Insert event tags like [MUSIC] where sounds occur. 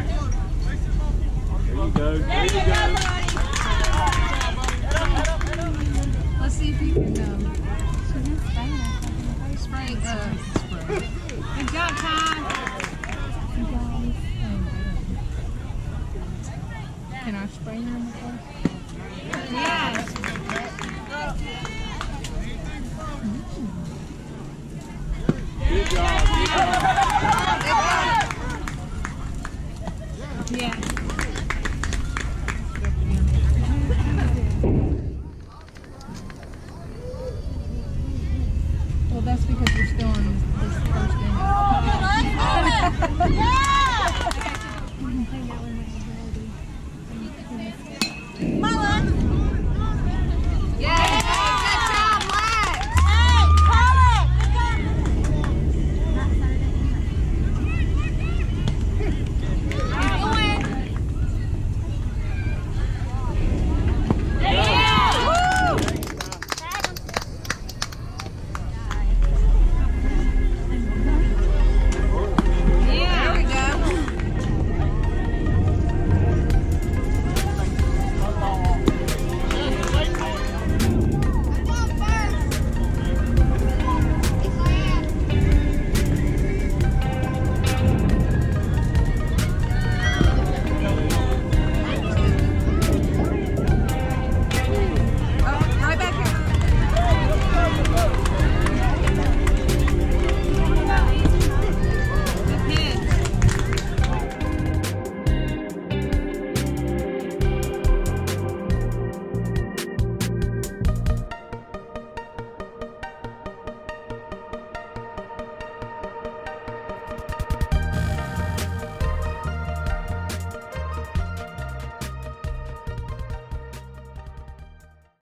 There you go. There you go. Let's see if you can um. Can I spray you in the job. Yes. Well, that's because we're still on this first inning. [LAUGHS]